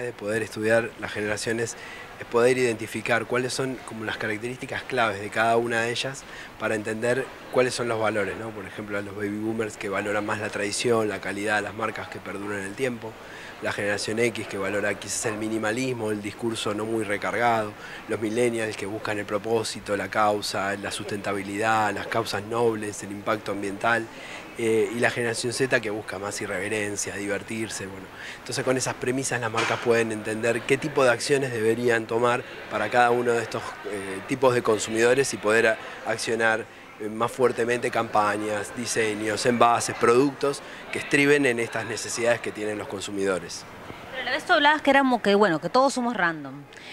de poder estudiar las generaciones es poder identificar cuáles son como las características claves de cada una de ellas para entender cuáles son los valores, ¿no? Por ejemplo, a los baby boomers que valoran más la tradición, la calidad, las marcas que perduran en el tiempo, la generación X que valora quizás el minimalismo, el discurso no muy recargado, los millennials que buscan el propósito, la causa, la sustentabilidad, las causas nobles, el impacto ambiental, eh, y la generación Z que busca más irreverencia, divertirse. Bueno. Entonces con esas premisas las marcas pueden entender qué tipo de acciones deberían tomar para cada uno de estos eh, tipos de consumidores y poder accionar eh, más fuertemente campañas, diseños, envases, productos que estriben en estas necesidades que tienen los consumidores. Pero a la vez tú hablabas que éramos que bueno, que todos somos random.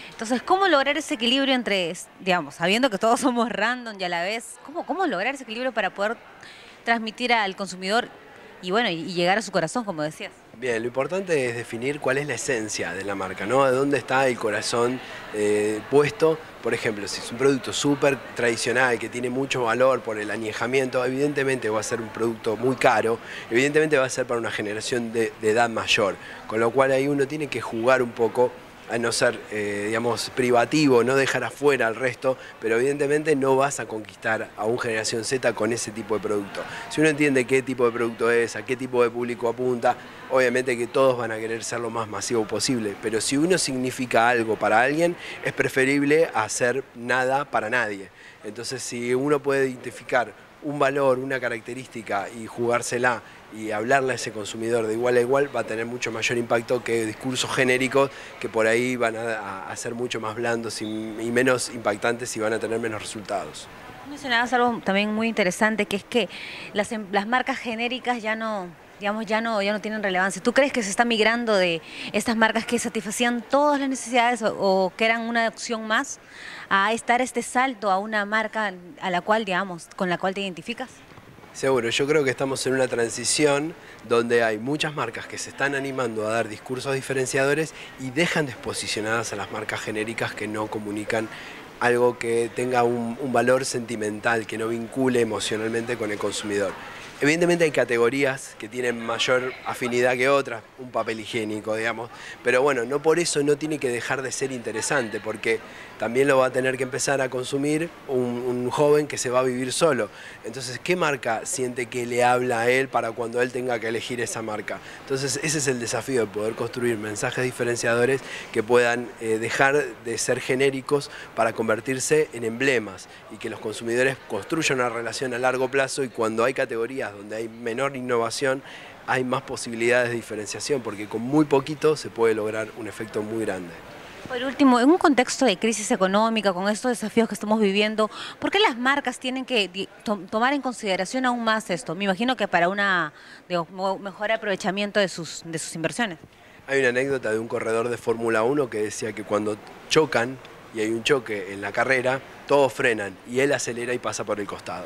Entonces, ¿cómo lograr ese equilibrio entre, digamos, sabiendo que todos somos random y a la vez, cómo, cómo lograr ese equilibrio para poder transmitir al consumidor y bueno, y llegar a su corazón, como decías? Bien, lo importante es definir cuál es la esencia de la marca, ¿no? De dónde está el corazón eh, puesto. Por ejemplo, si es un producto súper tradicional que tiene mucho valor por el añejamiento, evidentemente va a ser un producto muy caro, evidentemente va a ser para una generación de, de edad mayor, con lo cual ahí uno tiene que jugar un poco a no ser, eh, digamos, privativo, no dejar afuera al resto, pero evidentemente no vas a conquistar a un generación Z con ese tipo de producto. Si uno entiende qué tipo de producto es, a qué tipo de público apunta, obviamente que todos van a querer ser lo más masivo posible, pero si uno significa algo para alguien, es preferible hacer nada para nadie. Entonces, si uno puede identificar un valor, una característica y jugársela y hablarle a ese consumidor de igual a igual va a tener mucho mayor impacto que discursos genéricos que por ahí van a, ser mucho más blandos y, menos impactantes y van a tener menos resultados. Mencionabas algo también muy interesante que es que las, em, las marcas genéricas ya no, digamos, ya no, ya no tienen relevancia. ¿Tú crees que se está migrando de estas marcas que satisfacían todas las necesidades o, que eran una opción más a estar este salto a una marca a la cual, digamos, con la cual te identificas? Seguro, yo creo que estamos en una transición donde hay muchas marcas que se están animando a dar discursos diferenciadores y dejan desposicionadas a las marcas genéricas que no comunican algo que tenga un valor sentimental, que no vincule emocionalmente con el consumidor. Evidentemente hay categorías que tienen mayor afinidad que otras, un papel higiénico, digamos, pero bueno, no por eso no tiene que dejar de ser interesante, porque también lo va a tener que empezar a consumir un, joven que se va a vivir solo. Entonces, ¿qué marca siente que le habla a él para cuando él tenga que elegir esa marca? Entonces, ese es el desafío de poder construir mensajes diferenciadores que puedan eh, dejar de ser genéricos para convertirse en emblemas y que los consumidores construyan una relación a largo plazo y cuando hay categorías donde hay menor innovación, hay más posibilidades de diferenciación, porque con muy poquito se puede lograr un efecto muy grande. Por último, en un contexto de crisis económica, con estos desafíos que estamos viviendo, ¿por qué las marcas tienen que tomar en consideración aún más esto? Me imagino que para un mejor aprovechamiento de sus, de sus inversiones. Hay una anécdota de un corredor de Fórmula 1 que decía que cuando chocan y hay un choque en la carrera, todos frenan y él acelera y pasa por el costado.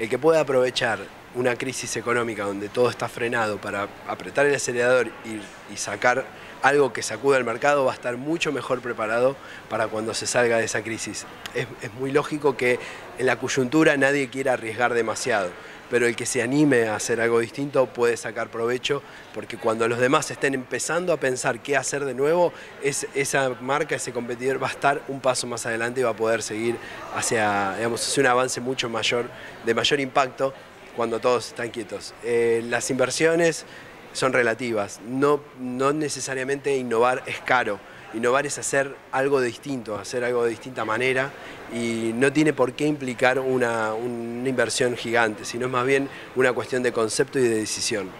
El que pueda aprovechar una crisis económica donde todo está frenado para apretar el acelerador y, sacar algo que sacuda el mercado va a estar mucho mejor preparado para cuando se salga de esa crisis. Es, muy lógico que en la coyuntura nadie quiera arriesgar demasiado, pero el que se anime a hacer algo distinto puede sacar provecho, porque cuando los demás estén empezando a pensar qué hacer de nuevo, es, esa marca, ese competidor va a estar un paso más adelante y va a poder seguir hacia, digamos, hacia un avance mucho mayor, de mayor impacto cuando todos están quietos. Eh, las inversiones son relativas, no, no necesariamente innovar es caro. Innovar es hacer algo distinto, hacer algo de distinta manera y no tiene por qué implicar una, una inversión gigante, sino es más bien una cuestión de concepto y de decisión.